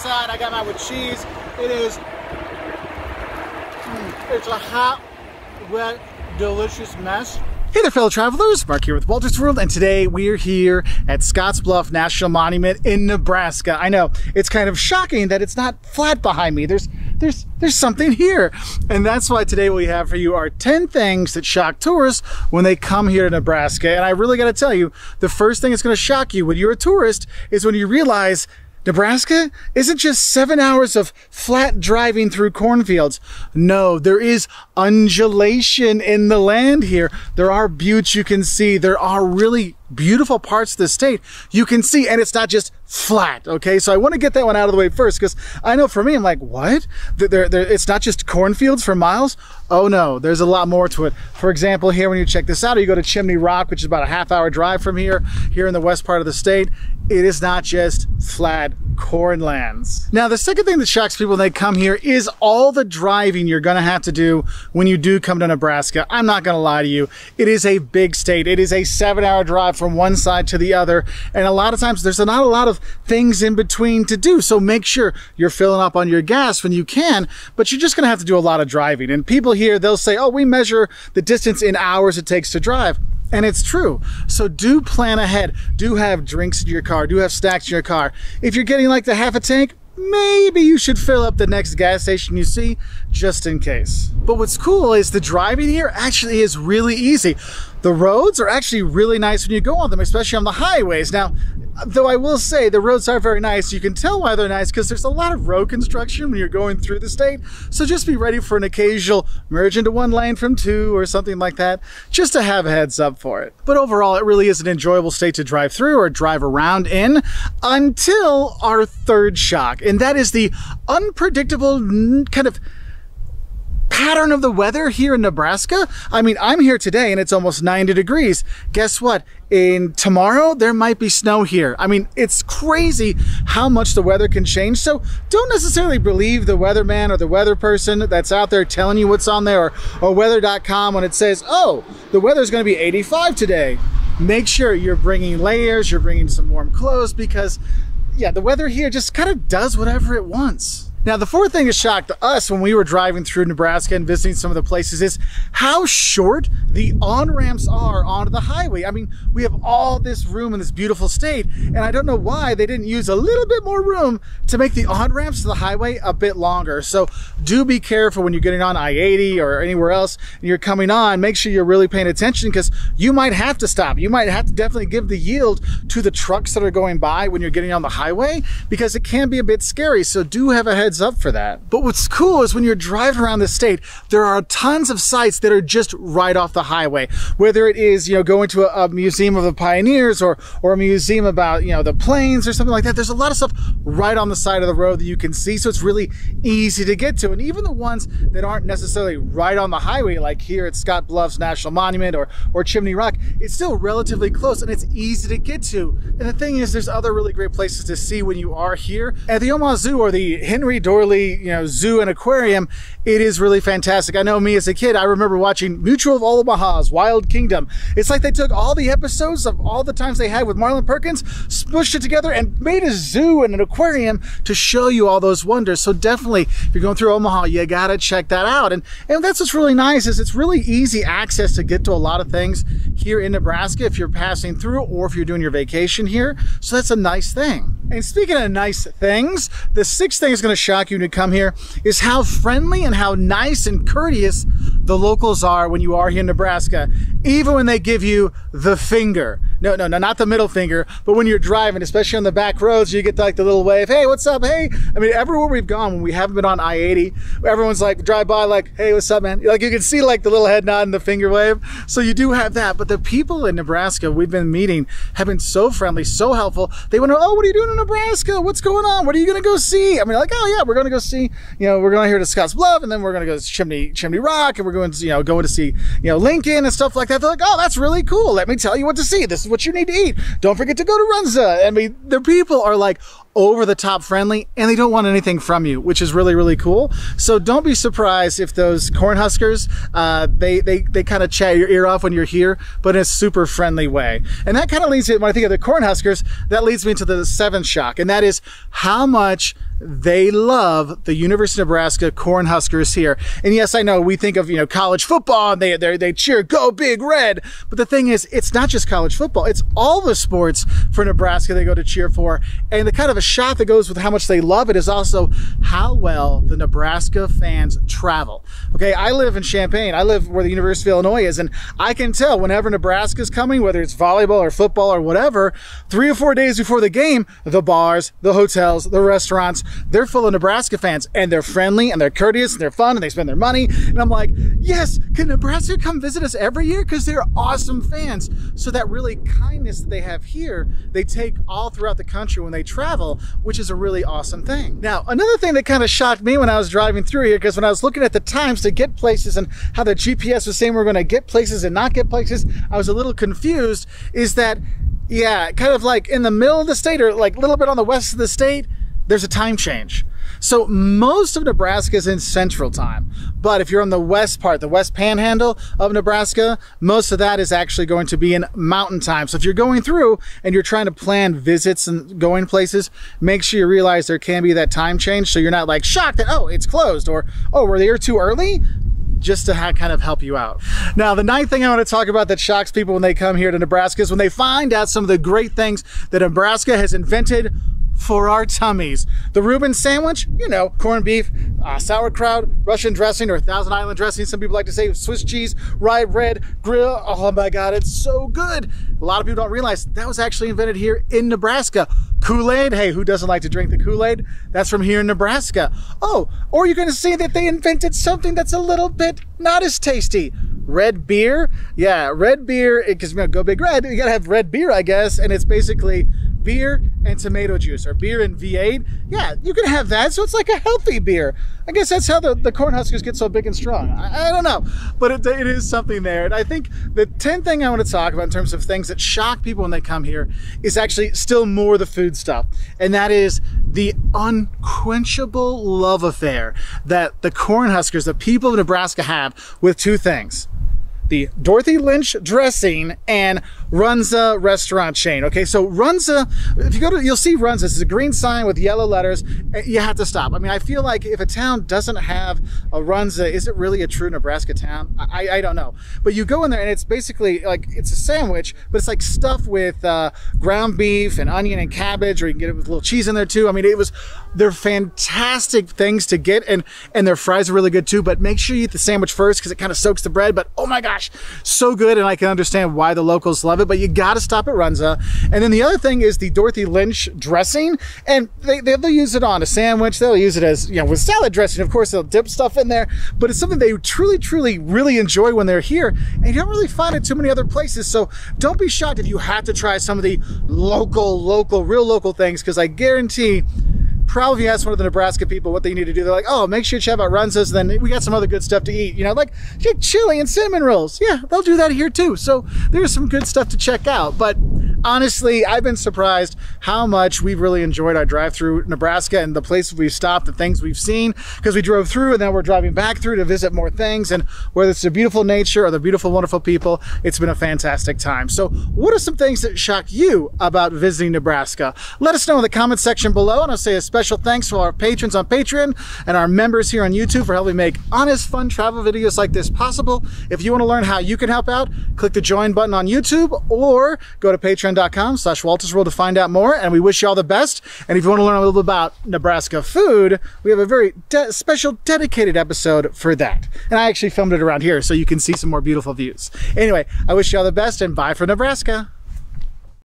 side, I got mine with cheese. It is, mm, it's a hot, wet, delicious mess. Hey there, fellow travelers. Mark here with Wolters World, and today we are here at Scotts Bluff National Monument in Nebraska. I know it's kind of shocking that it's not flat behind me. There's there's there's something here, and that's why today we have for you are 10 things that shock tourists when they come here to Nebraska. And I really got to tell you, the first thing that's going to shock you when you're a tourist is when you realize Nebraska isn't just seven hours of flat driving through cornfields. No, there is undulation in the land here. There are buttes you can see. There are really beautiful parts of the state you can see, and it's not just flat. Okay, so I want to get that one out of the way first because I know for me, I'm like, what? There, there, it's not just cornfields for miles. Oh no, there's a lot more to it. For example, here when you check this out, or you go to Chimney Rock, which is about a half hour drive from here, here in the west part of the state, it is not just flat cornlands. Now, the second thing that shocks people when they come here is all the driving you're gonna have to do when you do come to Nebraska. I'm not gonna lie to you. It is a big state. It is a seven hour drive from one side to the other. And a lot of times there's not a lot of things in between to do. So make sure you're filling up on your gas when you can, but you're just gonna have to do a lot of driving. And people here, they'll say, oh, we measure the distance in hours it takes to drive. And it's true. So do plan ahead. Do have drinks in your car. Do have snacks in your car. If you're getting like the half a tank, maybe you should fill up the next gas station you see just in case. But what's cool is the driving here actually is really easy. The roads are actually really nice when you go on them, especially on the highways. Now, though I will say the roads are very nice. You can tell why they're nice because there's a lot of road construction when you're going through the state. So just be ready for an occasional merge into one lane from two or something like that, just to have a heads up for it. But overall, it really is an enjoyable state to drive through or drive around in until our third shock. And that is the unpredictable kind of pattern of the weather here in Nebraska. I mean, I'm here today and it's almost 90 degrees. Guess what? In tomorrow, there might be snow here. I mean, it's crazy how much the weather can change. So don't necessarily believe the weatherman or the weather person that's out there telling you what's on there or, or weather.com when it says, oh, the weather's going to be 85 today. Make sure you're bringing layers, you're bringing some warm clothes because yeah, the weather here just kind of does whatever it wants. Now, the fourth thing that shocked us when we were driving through Nebraska and visiting some of the places is how short the on-ramps are onto the highway. I mean, we have all this room in this beautiful state, and I don't know why they didn't use a little bit more room to make the on-ramps to the highway a bit longer. So do be careful when you're getting on I-80 or anywhere else and you're coming on. Make sure you're really paying attention because you might have to stop. You might have to definitely give the yield to the trucks that are going by when you're getting on the highway because it can be a bit scary. So do have a head heads up for that. But what's cool is when you're driving around the state, there are tons of sites that are just right off the highway. Whether it is, you know, going to a, a museum of the pioneers or, or a museum about, you know, the plains or something like that. There's a lot of stuff right on the side of the road that you can see. So it's really easy to get to. And even the ones that aren't necessarily right on the highway, like here at Scotts Bluff National Monument or, or Chimney Rock, it's still relatively close and it's easy to get to. And the thing is, there's other really great places to see when you are here. At the Omaha Zoo or the Henry Doorly, you know, zoo and aquarium, it is really fantastic. I know me as a kid, I remember watching Mutual of Omaha's Wild Kingdom. It's like they took all the episodes of all the times they had with Marlin Perkins, smushed it together and made a zoo and an aquarium to show you all those wonders. So definitely, if you're going through Omaha, you gotta check that out. And, and that's what's really nice is it's really easy access to get to a lot of things here in Nebraska if you're passing through or if you're doing your vacation here. So that's a nice thing. And speaking of nice things, the sixth thing is gonna shock you to come here is how friendly and how nice and courteous the locals are when you are here in Nebraska, even when they give you the finger. No, no, no, not the middle finger, but when you're driving, especially on the back roads, you get like the little wave, hey, what's up, hey? I mean, everywhere we've gone, when we haven't been on I-80, everyone's like, drive by like, hey, what's up, man? Like you can see like the little head nod and the finger wave. So you do have that, but the people in Nebraska we've been meeting have been so friendly, so helpful. They to, oh, what are you doing in Nebraska? What's going on? What are you going to go see? I mean, like, oh yeah, we're going to go see, you know, we're going here to Scotts Bluff and then we're going to go to Chimney, Chimney Rock and we're going to, you know, going to see, you know, Lincoln and stuff like that. They're like, oh, that's really cool. Let me tell you what to see. This is what you need to eat. Don't forget to go to Runza. I mean, the people are like over the top friendly and they don't want anything from you, which is really, really cool. So don't be surprised if those Cornhuskers, uh, they, they, they kind of chat your ear off when you're here, but in a super friendly way. And that kind of leads me, when I think of the Cornhuskers, that leads me to the seventh shock. And that is how much they love the University of Nebraska Cornhuskers here. And yes, I know we think of, you know, college football and they, they, they cheer, go big red. But the thing is, it's not just college football. It's all the sports for Nebraska they go to cheer for. And the kind of a shot that goes with how much they love it is also how well the Nebraska fans travel. Okay. I live in Champaign. I live where the University of Illinois is. And I can tell whenever Nebraska's coming, whether it's volleyball or football or whatever, three or four days before the game, the bars, the hotels, the restaurants, they're full of Nebraska fans and they're friendly and they're courteous and they're fun and they spend their money. And I'm like, yes, can Nebraska come visit us every year? Because they're awesome fans. So that really kindness that they have here, they take all throughout the country when they travel, which is a really awesome thing. Now, another thing that kind of shocked me when I was driving through here, because when I was looking at the times to get places and how the GPS was saying we we're going to get places and not get places, I was a little confused, is that yeah, kind of like in the middle of the state or like a little bit on the west of the state, there's a time change. So most of Nebraska is in central time. But if you're on the west part, the west panhandle of Nebraska, most of that is actually going to be in mountain time. So if you're going through and you're trying to plan visits and going places, make sure you realize there can be that time change. So you're not like shocked that, oh, it's closed or, oh, we're there too early just to kind of help you out. Now, the ninth thing I want to talk about that shocks people when they come here to Nebraska is when they find out some of the great things that Nebraska has invented for our tummies. The Reuben sandwich, you know, corned beef, uh, sauerkraut, Russian dressing, or Thousand Island dressing. Some people like to say Swiss cheese, rye bread, grill. Oh my God, it's so good. A lot of people don't realize that was actually invented here in Nebraska. Kool-Aid, hey, who doesn't like to drink the Kool-Aid? That's from here in Nebraska. Oh, or you're gonna see that they invented something that's a little bit not as tasty. Red beer? Yeah, red beer, because you know, go big red, you gotta have red beer, I guess, and it's basically beer and tomato juice or beer and V8. Yeah, you can have that. So it's like a healthy beer. I guess that's how the, the Cornhuskers get so big and strong. I, I don't know, but it, it is something there. And I think the 10th thing I want to talk about in terms of things that shock people when they come here is actually still more the food stuff. And that is the unquenchable love affair that the Cornhuskers, the people of Nebraska have with two things the Dorothy Lynch dressing and Runza restaurant chain. Okay, so Runza, if you go to, you'll see Runza. It's a green sign with yellow letters. Eh, you have to stop. I mean, I feel like if a town doesn't have a Runza, is it really a true Nebraska town? I, I don't know. But you go in there and it's basically like, it's a sandwich, but it's like stuff with uh, ground beef and onion and cabbage, or you can get it with a little cheese in there too. I mean, it was, they're fantastic things to get and, and their fries are really good too, but make sure you eat the sandwich first because it kind of soaks the bread. But oh my gosh, gosh, so good. And I can understand why the locals love it, but you got to stop at Runza. And then the other thing is the Dorothy Lynch dressing. And they, they'll use it on a sandwich. They'll use it as, you know, with salad dressing. Of course, they'll dip stuff in there, but it's something they truly, truly, really enjoy when they're here. And you don't really find it too many other places. So don't be shocked if you have to try some of the local, local, real local things, because I guarantee probably ask one of the Nebraska people what they need to do. They're like, oh, make sure you check out Runza's. Then we got some other good stuff to eat. You know, like chili and cinnamon rolls. Yeah, they'll do that here too. So there's some good stuff to check out. But honestly, I've been surprised how much we've really enjoyed our drive through Nebraska and the places we've stopped, the things we've seen, because we drove through and then we're driving back through to visit more things. And whether it's the beautiful nature or the beautiful, wonderful people, it's been a fantastic time. So what are some things that shock you about visiting Nebraska? Let us know in the comment section below. And I'll say a special thanks to our patrons on Patreon and our members here on YouTube for helping make honest, fun travel videos like this possible. If you want to learn how you can help out, click the join button on YouTube or go to Patreon patreon.com slash Wolters World to find out more. And we wish you all the best. And if you want to learn a little about Nebraska food, we have a very de special dedicated episode for that. And I actually filmed it around here so you can see some more beautiful views. Anyway, I wish you all the best and bye from Nebraska.